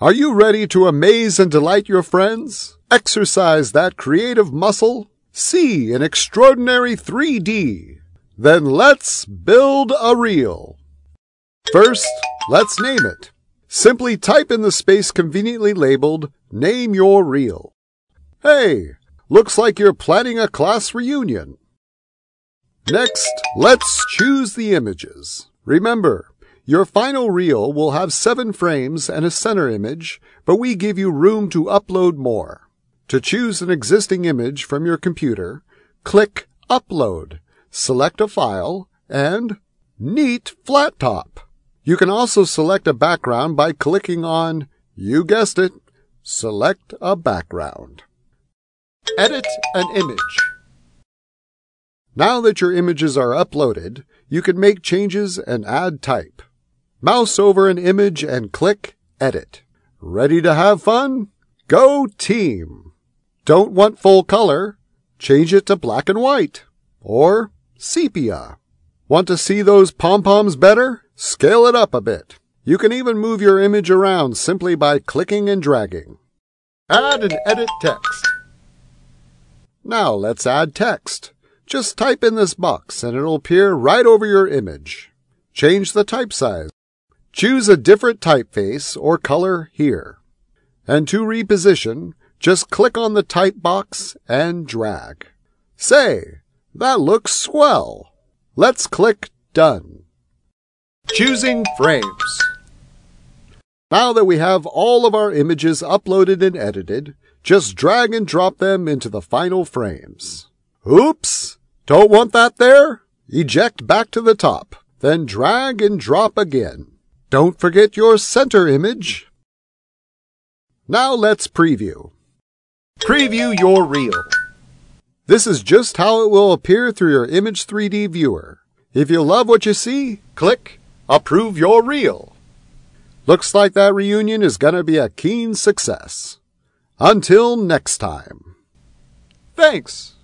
Are you ready to amaze and delight your friends? Exercise that creative muscle? See an extraordinary 3D? Then let's build a reel. First, let's name it. Simply type in the space conveniently labeled Name Your Reel. Hey, looks like you're planning a class reunion. Next, let's choose the images. Remember, your final reel will have seven frames and a center image, but we give you room to upload more. To choose an existing image from your computer, click Upload, select a file, and Neat Flat Top. You can also select a background by clicking on, you guessed it, Select a Background. Edit an image. Now that your images are uploaded, you can make changes and add type. Mouse over an image and click Edit. Ready to have fun? Go team! Don't want full color? Change it to black and white. Or sepia. Want to see those pom-poms better? Scale it up a bit. You can even move your image around simply by clicking and dragging. Add and edit text. Now let's add text. Just type in this box and it'll appear right over your image. Change the type size. Choose a different typeface or color here. And to reposition, just click on the type box and drag. Say, that looks swell. Let's click Done. Choosing frames. Now that we have all of our images uploaded and edited, just drag and drop them into the final frames. Oops! Don't want that there? Eject back to the top, then drag and drop again. Don't forget your center image. Now let's preview. Preview your reel. This is just how it will appear through your Image 3D viewer. If you love what you see, click Approve Your Reel. Looks like that reunion is going to be a keen success. Until next time. Thanks.